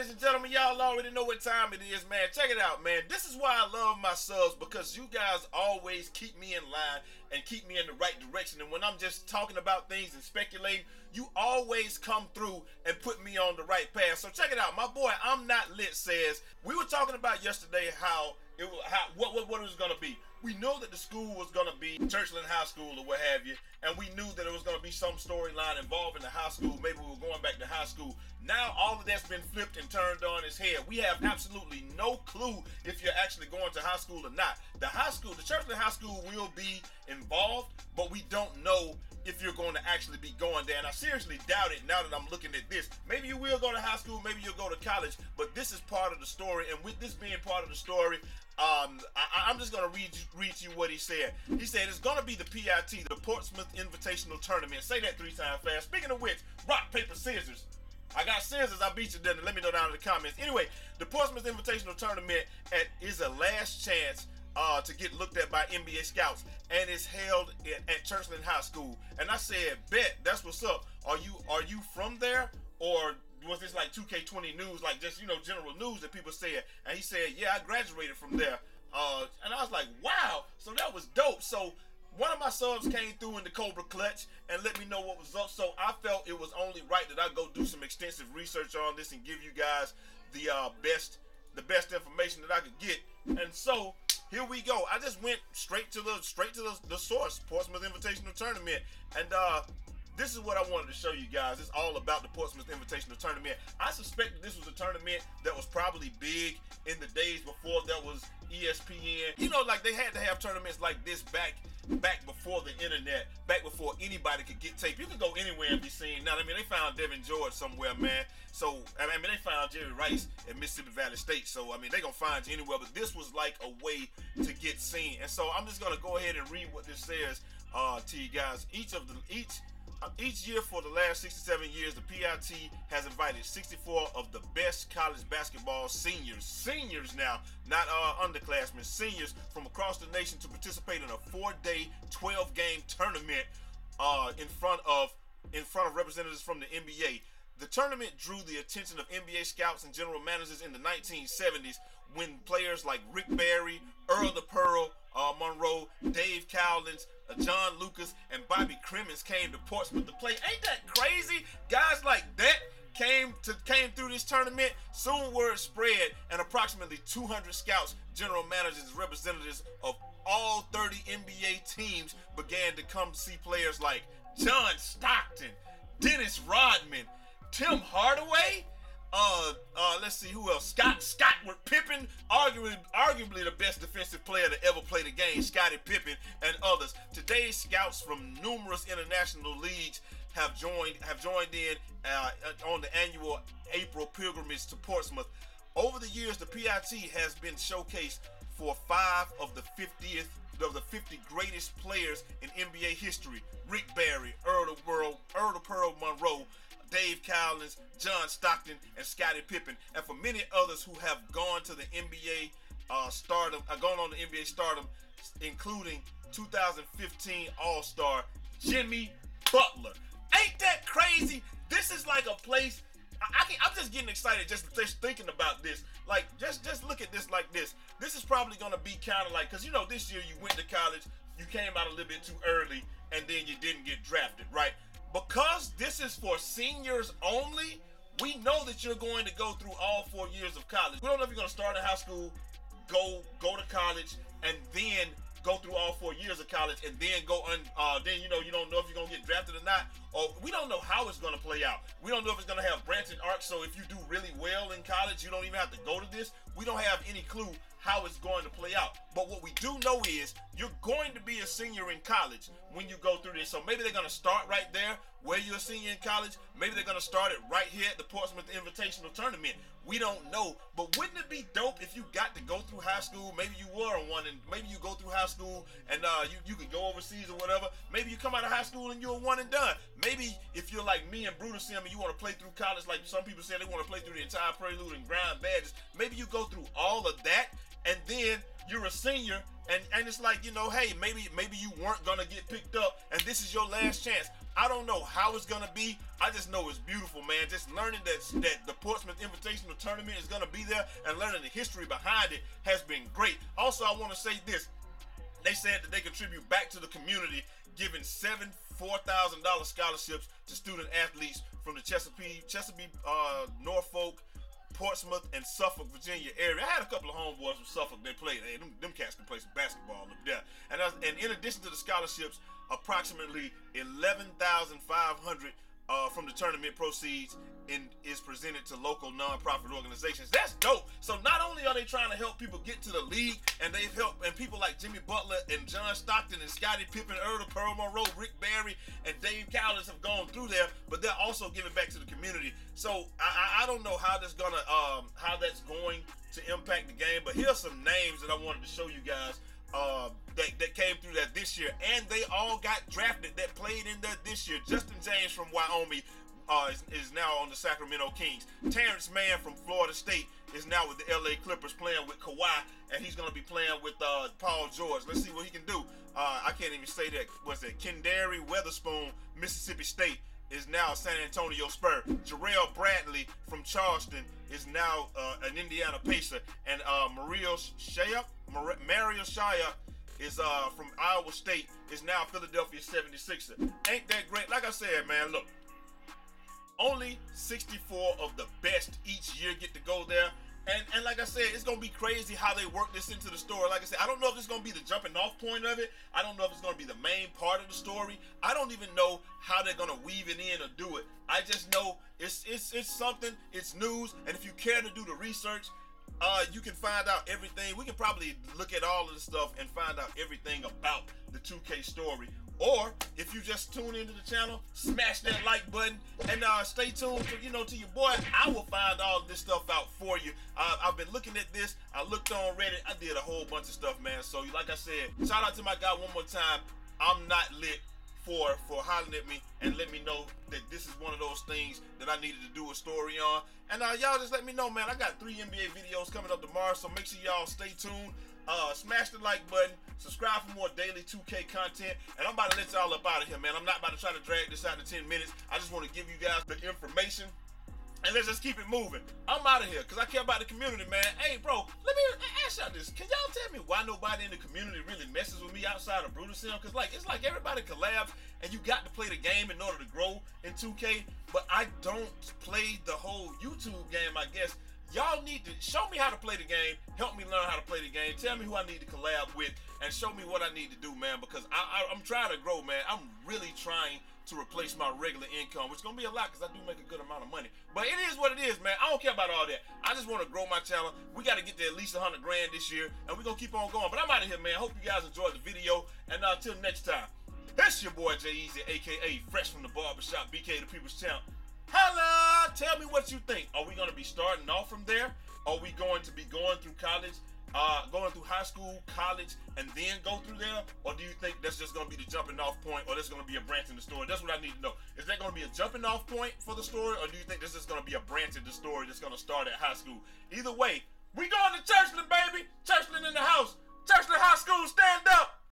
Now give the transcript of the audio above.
ladies and gentlemen, y'all already know what time it is, man. Check it out, man. This is why I love my subs because you guys always keep me in line and keep me in the right direction. And when I'm just talking about things and speculating, you always come through and put me on the right path. So check it out. My boy, I'm not lit says we were talking about yesterday how it was how what what, what it was gonna be. We know that the school was gonna be Churchland High School or what have you, and we knew that it was gonna be some storyline involving the high school. Maybe we were going back to high school. Now all of that's been flipped and turned on its head. We have absolutely no clue if you're actually going to high school or not. The high school, the Churchland High School will be involved, but we don't know if you're going to actually be going there. And I seriously doubt it now that I'm looking at this. Maybe you will go to high school, maybe you'll go to college, but this is part of the story. And with this being part of the story, um, I, am just gonna read read you what he said. He said it's gonna be the PIT, the Portsmouth Invitational Tournament. Say that three times fast. Speaking of which, rock paper scissors. I got scissors. I beat you. Then let me know down in the comments. Anyway, the Portsmouth Invitational Tournament at, is a last chance uh, to get looked at by NBA scouts, and it's held at, at Churchland High School. And I said, "Bet that's what's up. Are you are you from there, or was this like 2K20 news, like just you know general news that people said?" And he said, "Yeah, I graduated from there." Uh, and I was like, "Wow!" So that was dope. So one of my subs came through in the Cobra Clutch and let me know what was up. So I felt it was only right that I go do some extensive research on this and give you guys the uh, best the best information that I could get. And so here we go. I just went straight to the straight to the, the source, Portsmouth Invitational Tournament, and uh, this is what I wanted to show you guys. It's all about the Portsmouth Invitational Tournament. I suspect this was a tournament that was probably big in the days before there was ESPN. You know, like they had to have tournaments like this back back before the internet, back before anybody could get tape. You could go anywhere and be seen. Now, I mean, they found Devin George somewhere, man. So, I mean, they found Jerry Rice at Mississippi Valley State. So, I mean, they're going to find you anywhere. But this was like a way to get seen. And so, I'm just going to go ahead and read what this says uh, to you guys. Each of the, each each year for the last 67 years, the PIT has invited 64 of the best college basketball seniors, seniors now, not uh, underclassmen, seniors from across the nation to participate in a four-day, 12-game tournament uh, in front of in front of representatives from the NBA. The tournament drew the attention of NBA scouts and general managers in the 1970s when players like Rick Barry, Earl the Pearl, uh, Monroe, Dave Cowens, uh, John Lucas, and Bobby Cremins came to Portsmouth to play. Ain't that crazy? Guys like that came to came through this tournament. Soon word spread, and approximately 200 scouts, general managers, representatives of all 30 NBA teams began to come see players like John Stockton, Dennis Rodman, Tim Hardaway, uh, uh, let's see who else. Scott Scott with Pippen, arguably arguably the best defensive player to ever play the game. Scottie Pippen and others. Today's scouts from numerous international leagues have joined have joined in uh, on the annual April pilgrimage to Portsmouth. Over the years, the PIT has been showcased for five of the 50th of the 50 greatest players in NBA history: Rick Barry, Earl of Pearl, Earl of Pearl Monroe, Dave Cowens, John Stockton, and Scottie Pippen, and for many others who have gone to the NBA uh, stardom, uh, gone on the NBA stardom, including 2015 All Star Jimmy Butler. Ain't that crazy? This is like a place. I, I am just getting excited just, just thinking about this. Like, just just look at this like this. This is probably gonna be kind of like, cause you know, this year you went to college, you came out a little bit too early, and then you didn't get drafted, right? Because this is for seniors only, we know that you're going to go through all four years of college. We don't know if you're going to start in high school, go go to college, and then go through all four years of college, and then go on. Uh, then you know you don't know if you're gonna get drafted or not, or we don't know how it's gonna play out. We don't know if it's gonna have branching arcs. So if you do really well in college, you don't even have to go to this. We don't have any clue how it's going to play out. But what we do know is you're going to be a senior in college when you go through this. So maybe they're going to start right there where you're a senior in college. Maybe they're going to start it right here at the Portsmouth Invitational Tournament. We don't know. But wouldn't it be dope if you got to go through high school? Maybe you were on one and maybe you go through high school and uh, you, you could go overseas or whatever. Maybe you come out of high school and you're a one and done. Maybe if you're like me and Brutus Sim and you want to play through college like some people say they want to play through the entire prelude and grind badges, maybe you go through all of that and then you're a senior, and and it's like you know, hey, maybe maybe you weren't gonna get picked up, and this is your last chance. I don't know how it's gonna be. I just know it's beautiful, man. Just learning that that the Portsmouth Invitational Tournament is gonna be there, and learning the history behind it has been great. Also, I want to say this: they said that they contribute back to the community, giving seven four thousand dollar scholarships to student athletes from the Chesapeake, Chesapeake, uh, Norfolk, Portsmouth, and Suffolk, Virginia area. I had a couple of homeboys from Suffolk. They played. Hey, them, them cats can play some basketball up there. And, and in addition to the scholarships, approximately eleven thousand five hundred uh, from the tournament proceeds and is presented to local nonprofit organizations. That's dope. So not only are they trying to help people get to the league, and they've helped, and people like Jimmy Butler and John Stockton and Scottie Pippen, Earl Pearl Monroe, Rick Barry, and Dave Cowens have gone through there, but they're also giving back to the community. So I, I don't know how that's gonna um, how that's going to impact the game, but here's some names that I wanted to show you guys uh, that, that came through that this year, and they all got drafted that played in that this year. Justin James from Wyoming uh, is, is, now on the Sacramento Kings. Terrence Mann from Florida State is now with the LA Clippers playing with Kawhi, and he's going to be playing with uh, Paul George. Let's see what he can do. Uh, I can't even say that. Was it Quinndary Weatherspoon, Mississippi State? Is now San Antonio Spur. Jarrell Brantley from Charleston is now uh, an Indiana Pacer, and uh, Mario Shea, Mario Shaya is uh from Iowa State is now Philadelphia 76er. Ain't that great? Like I said, man, look. Only 64 of the best each year get to go there. And, and like I said, it's gonna be crazy how they work this into the story. Like I said, I don't know if it's gonna be the jumping off point of it. I don't know if it's gonna be the main part of the story. I don't even know how they're gonna weave it in or do it. I just know it's it's it's something. It's news, and if you care to do the research, uh, you can find out everything. We can probably look at all of the stuff and find out everything about the 2K story. Or if you just tune into the channel, smash that like button and uh, stay tuned to you know to your boy. I will find all this stuff out for you. Uh, I've been looking at this. I looked on Reddit. I did a whole bunch of stuff, man. So like I said, shout out to my guy one more time. I'm not lit for for hollering at me and let me know that this is one of those things that I needed to do a story on. And uh, y'all just let me know, man. I got three NBA videos coming up tomorrow, so make sure y'all stay tuned. Uh, smash the like button, subscribe for more daily 2K content, and I'm about to let y'all up out of here, man. I'm not about to try to drag this out to 10 minutes. I just want to give you guys the information and let's just keep it moving. I'm out of here because I care about the community, man. Outside of Brutal Sim? Because, like, it's like everybody collabs and you got to play the game in order to grow in 2K, but I don't play the whole YouTube game, I guess. Y'all need to show me how to play the game, help me learn how to play the game, tell me who I need to collab with, and show me what I need to do, man, because I, I, I'm trying to grow, man. I'm really trying to replace my regular income, which is gonna be a lot because I do make a good amount of money. But it is what it is, man. I don't care about all that. I just want to grow my channel. We got to get to at least 100 grand this year, and we're gonna keep on going. But I'm out of here, man. Hope you guys enjoyed the video, and uh, until next time, it's your boy Jai Eazy, aka Fresh from the Barbershop, BK the People's Champ. Holla! Tell me what you think. Are we gonna be starting off from there? Are we going to be going through college uh, going through high school, college, and then go through there? Or do you think that's just going to be the jumping off point, or there's going to be a branch in the story? That's what I need to know. Is that going to be a jumping off point for the story, or do you think this is going to be a branch in the story that's going to start at high school? Either way, we going to Churchland, baby! Churchland in the house! Churchland High School, stand up!